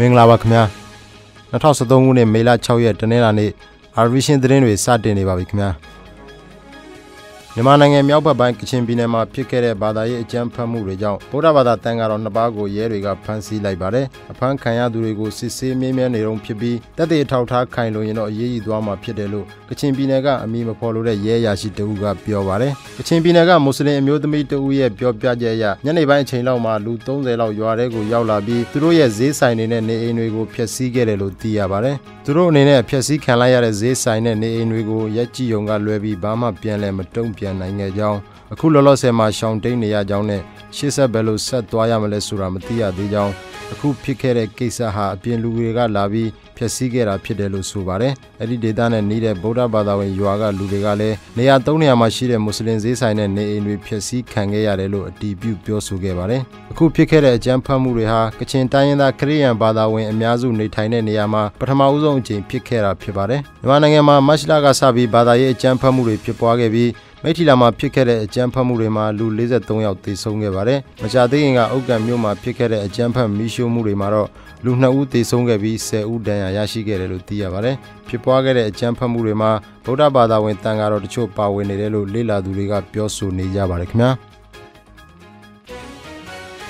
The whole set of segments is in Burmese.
မင်္ဂလာပါခင်ဗျာ2013ခုနှစ်မေလ6ရက်တနင်္လာနေ့ Arvision သတင်းတွေစတင်နေပါပြီခင်ဗျာ မြန်မာနိုင်ငံမြောက်ဘက်ပိုင်းကချင်ပြည်နယ်မှာဖြစ်ခဲ့တဲ့ဘာသာရေးအကြမ်းဖက်မှုတွေကြောင့်ဗုဒ္ဓဘာသာတန်ဃာတော်နှစ်ပါးကိုရဲတွေကဖမ်းဆီးလိုက်ပါတယ်။အဖမ်းခံရသူတွေကိုစစ်ဆေးမြင်းမြန်းနေတော့ဖြစ်ပြီးတပ်တွေအထောက်ထားခိုင်လို့ရင်တော့အေးအေးသွားမှာဖြစ်တယ်လို့ကချင်ပြည်နယ်ကအမိမဖော်လို့တဲ့ရဲရရှိတဦးကပြောပါတယ်။ကချင်ပြည်နယ်ကမွတ်စလင်အမျိုးသမီးတဦးရဲ့ပြောပြချက်အရညနေပိုင်းအချိန်လောက်မှာလူ30လောက်ရွာထဲကိုရောက်လာပြီးသူတို့ရဲ့ဈေးဆိုင်တွေနဲ့နေအိမ်တွေကိုဖျက်ဆီးခဲ့တယ်လို့သိရပါတယ်။သူတို့အနေနဲ့ဖျက်ဆီးခံလိုက်ရတဲ့ဈေးဆိုင်နဲ့နေအိမ်တွေကိုရက်ကြည့်ုံကလွဲပြီးဘာမှပြန်လဲမတုံ့ပြန်နိုင်ခဲ့ကြောင်းအခုလောလောဆယ်မှာရှောင်တိန်နေရကြောင်းနဲ့ရှေ့ဆက်ဘယ်လိုဆက်သွားရမလဲဆိုတာမသိရသေးကြောင်းအခုဖြစ်ခဲ့တဲ့ကိစ္စဟာအပြင်လူတွေကလာပြီးဖျက်ဆီးခဲ့တာဖြစ်တယ်လို့ဆိုပါတယ်။အဲ့ဒီဒေသနဲ့နှီးတဲ့ဗုဒ္ဓဘာသာဝင်ရွာကလူတွေကလည်းနေရာ၃နေရာမှာရှိတဲ့မွတ်စလင်ဈေးဆိုင်နဲ့နေအိမ်တွေဖျက်ဆီးခံခဲ့ရတယ်လို့အတည်ပြုပြောဆိုခဲ့ပါတယ်။အခုဖြစ်ခဲ့တဲ့အကြမ်းဖက်မှုတွေဟာကချင်တိုင်းရင်းသားခရီးယန်ဘာသာဝင်အများစုနေထိုင်တဲ့နေရာမှာပထမဦးဆုံးအကြိမ်ဖြစ်ခဲ့တာဖြစ်ပါတယ်။မြန်မာနိုင်ငံမှာမတ်လကစပြီးဘာသာရေးအကြမ်းဖက်မှုတွေဖြစ်ပွားခဲ့ပြီး မိထီလာမှာဖြစ်ခဲ့တဲ့အကြမ်းဖက်မှုတွေမှာလူ43ယောက်သေဆုံးခဲ့ပါတယ်။မကြသေးခင်ကအုတ်ကံမြို့မှာဖြစ်ခဲ့တဲ့အကြမ်းဖက်မိရှုမှုတွေမှာတော့လူ2ဦးသေဆုံးခဲ့ပြီး10ဦးဒဏ်ရာရရှိခဲ့တယ်လို့သိရပါတယ်။ဖြစ်ပွားခဲ့တဲ့အကြမ်းဖက်မှုတွေမှာဗုဒ္ဓဘာသာဝင်တန်ဃာတော်တချို့ပါဝင်နေတယ်လို့လေ့လာသူတွေကပြောဆိုနေကြပါတယ်ခင်ဗျာ။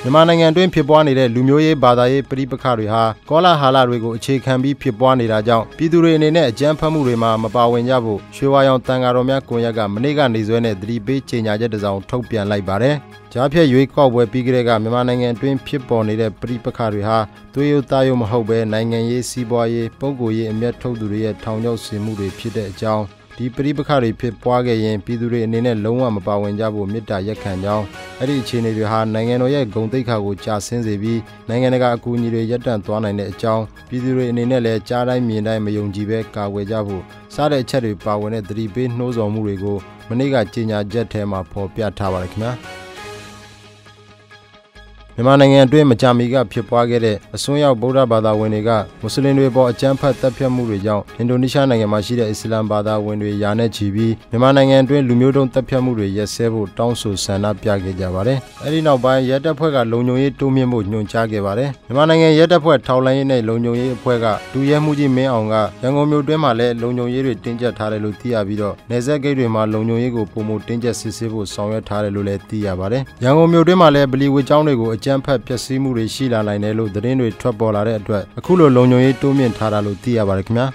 မြန်မာနိုင်ငံတွင်းဖြစ်ပွားနေတဲ့လူမျိုးရေးဘာသာရေးပဋိပက္ခတွေဟာကောလာဟာလတွေကိုအခြေခံပြီးဖြစ်ပွားနေတာကြောင့်ပြည်သူတွေအနေနဲ့အကြမ်းဖက်မှုတွေမှာမပါဝင်ကြဖို့ရွှေဝါရောင်တန်ဃာတော်များကွန်ရက်ကမနေ့ကနေဆွဲနဲ့သတိပေးကြေညာချက်တစ်စောင်ထုတ်ပြန်လိုက်ပါတယ်။ကြားဖြတ်ရွေးကောက်ပွဲပြီးကြတဲ့ကမြန်မာနိုင်ငံတွင်းဖြစ်ပေါ်နေတဲ့ပဋိပက္ခတွေဟာသွေးရိုးသားရိုးမဟုတ်ဘဲနိုင်ငံရေးစီးပွားရေးပုံကိုရေးအမျက်ထုတ်သူတွေရဲ့ထောင်ချောက်ဆင်မှုတွေဖြစ်တဲ့အကြောင်း ဒီပရိပခတွေဖြစ်ပွားခဲ့ရင်ပြည်သူတွေအနေနဲ့လုံးဝမပါဝင်ကြဖို့မေတ္တာရက်ခံကြောင်းအဲ့ဒီအခြေအနေတွေဟာနိုင်ငံတော်ရဲ့ဂုဏ်သိက္ခာကိုကြာဆင်းစေပြီးနိုင်ငံတကာအကူအညီတွေရပ်တန့်သွားနိုင်တဲ့အကြောင်းပြည်သူတွေအနေနဲ့လည်းကြားတိုင်းမြင်တိုင်းမယုံကြည်ပဲကာကွယ်ကြဖို့စားတဲ့အချက်တွေပါဝင်တဲ့သတိပေးနှိုးဆော်မှုတွေကိုမနေ့ကကြေညာချက်ထဲမှာဖော်ပြထားပါတယ်ခင်ဗျာ မြန်မာနိုင်ငံအတွင်းမကြာမီကဖြစ်ပွားခဲ့တဲ့အစွန်းရောက်ဗုဒ္ဓဘာသာဝင်တွေကမွတ်စလင်တွေပေါ်အကြမ်းဖက်တပ်ဖြတ်မှုတွေကြောင့်အင်ဒိုနီးရှားနိုင်ငံမှာရှိတဲ့အစ္စလာမ်ဘာသာဝင်တွေယာနဲ့ချီပြီးမြန်မာနိုင်ငံအတွင်းလူမျိုးတုံးတပ်ဖြတ်မှုတွေရက်စဲဖို့တောင်းဆိုဆန္ဒပြခဲ့ကြပါတယ်။အဲဒီနောက်ပိုင်းရဲတပ်ဖွဲ့ကလုံခြုံရေးတိုးမြှင့်ဖို့ညွှန်ကြားခဲ့ပါတယ်။မြန်မာနိုင်ငံရဲတပ်ဖွဲ့ထောက်လှမ်းရေးနဲ့လုံခြုံရေးအဖွဲ့ကဒူရဲမှုကြီးမင်းအောင်ကရန်ကုန်မြို့တွင်းမှာလည်းလုံခြုံရေးတွေတင်းကျပ်ထားတယ်လို့သိရပြီးတော့နေဆက်ဂိတ်တွေမှာလုံခြုံရေးကိုပုံမတင်းကျပ်စစ်ဆေးဖို့ဆောင်ရွက်ထားတယ်လို့လည်းသိရပါတယ်။ရန်ကုန်မြို့တွင်းမှာလည်းဗလီဝေကျောင်းတွေကိုအကြမ်းဖက်ပျက်စီးမှုတွေရှိလာနိုင်တယ်လို့သတင်းတွေထွက်ပေါ်လာတဲ့အတွက်အခုလိုလုံခြုံရေးတိုးမြင့်ထားတာလို့သိရပါတယ်ခင်ဗျာ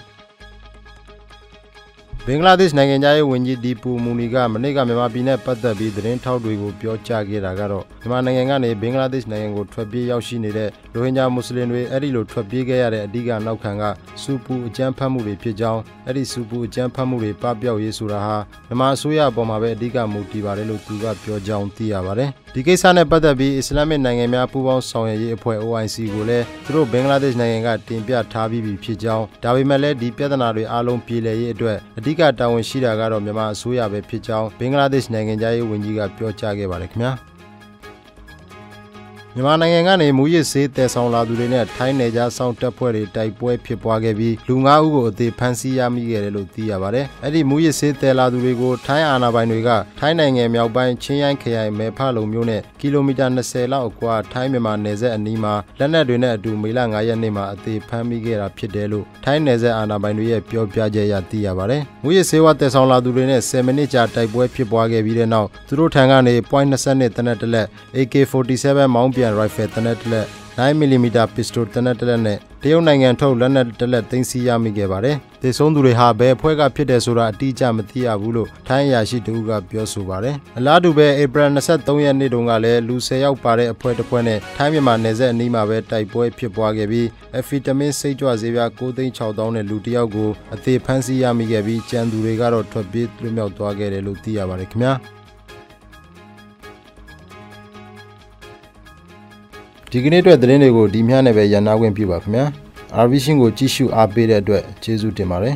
ဘင်္ဂလားဒေ့ရှ်နိုင်ငံသားရေးဝန်ကြီးဒီပူမူနီကမနေ့ကမြန်မာပြည်နဲ့ပတ်သက်ပြီးသတင်းထောက်တွေကိုပြောကြားခဲ့တာကတော့မြန်မာနိုင်ငံကနေဘင်္ဂလားဒေ့ရှ်နိုင်ငံကိုထွက်ပြေးရောက်ရှိနေတဲ့ရိုဟင်ဂျာမွတ်စလင်တွေအဲ့ဒီလိုထွက်ပြေးခဲ့ရတဲ့အဓိကနောက်ခံကစူပူအကြမ်းဖက်မှုတွေဖြစ်ကြောင်းအဲ့ဒီစူပူအကြမ်းဖက်မှုတွေပပျောက်ရေးဆိုတာဟာမြန်မာအစိုးရအပေါ်မှာပဲအဓိကမူတည်ပါတယ်လို့သူကပြောကြောင်းသိရပါတယ်ဒီကိစ္စနဲ့ပတ်သက်ပြီးအစ္စလာမစ်နိုင်ငံများပူးပေါင်းဆောင်ရွက်ရေးအဖွဲ့ OIC ကိုလည်းသူတို့ဘင်္ဂလားဒေ့ရှ်နိုင်ငံကတင်ပြထားပြီးပြီဖြစ်ကြောင်းဒါပေမဲ့လည်းဒီပြဿနာတွေအားလုံးပြေလည်ရေးအတွက်အဓိကတာဝန်ရှိတာကတော့မြန်မာအစိုးရပဲဖြစ်ကြောင်းဘင်္ဂလားဒေ့ရှ်နိုင်ငံသားရေးဝန်ကြီးကပြောကြားခဲ့ပါတယ်ခင်ဗျာ မြန်မာနိုင်ငံကနေမူရစ်ဆေးတည်ဆောင်လာသူတွေနဲ့ထိုင်းနယ်ခြားဆောင်တပ်ဖွဲ့တွေတိုက်ပွဲဖြစ်ပွားခဲ့ပြီးလူ၅ဦးကိုအသေးဖမ်းဆီးရမိခဲ့တယ်လို့သိရပါတယ်။အဲ့ဒီမူရစ်ဆေးတည်လာသူတွေကိုထိုင်းအာဏာပိုင်တွေကထိုင်းနိုင်ငံမြောက်ပိုင်းချင်းရိုင်းခရိုင်မဲဖလုံမြို့နဲ့ကီလိုမီတာ20လောက်အကွာထိုင်းမြန်မာနယ်စပ်အနီးမှာလက်နက်တွေနဲ့အတူမေလ9ရက်နေ့မှာအသေးဖမ်းမိခဲ့တာဖြစ်တယ်လို့ထိုင်းနယ်စပ်အာဏာပိုင်တွေရဲ့ပြောပြချက်အရသိရပါတယ်။မူရစ်ဆေးဝါးတည်ဆောင်လာသူတွေနဲ့10မိနစ်ကြာတိုက်ပွဲဖြစ်ပွားခဲ့ပြီးတဲ့နောက်သူတို့ထံကနေ .20 တနက်တလက် AK47 မောင်းပြန် rifle တနက်တလက် 9mm pistol တနက်တလက်နဲ့တရုတ်နိုင်ငံထုတ်လက်နက်တလက်သိမ်းဆည်းရမိခဲ့ပါတယ်။ဒေဆုံးသူတွေဟာဘယ်အဖွဲ့ကဖြစ်တယ်ဆိုတာအတိအကျမသိရဘူးလို့ထိုင်းအရာရှိတဦးကပြောဆိုပါတယ်။အလားတူပဲဧပြီ23ရက်နေ့တုန်းကလည်းလူ10ယောက်ပါတဲ့အဖွဲ့တစ်ဖွဲ့နဲ့ထိုင်းမြန်မာနယ်စပ်အနီးမှာပဲတိုက်ပွဲဖြစ်ပွားခဲ့ပြီးအဖီတမင်းစိတ်ကြွဆေးပြား9,600နဲ့လူတစ်ယောက်ကိုအသေးဖမ်းဆီးရမိခဲ့ပြီးကြံသူတွေကတော့ထွက်ပြေးလွတ်မြောက်သွားခဲ့တယ်လို့သိရပါတယ်ခင်ဗျာ။ ဒီကနေ့အတွက်သတင်းတွေကိုဒီမျှနဲ့ပဲရန်နာခွင့်ပြုပါခင်ဗျာ RV ရှင်းကိုကြည့်ရှုအားပေးတဲ့အတွက်ကျေးဇူးတင်ပါတယ်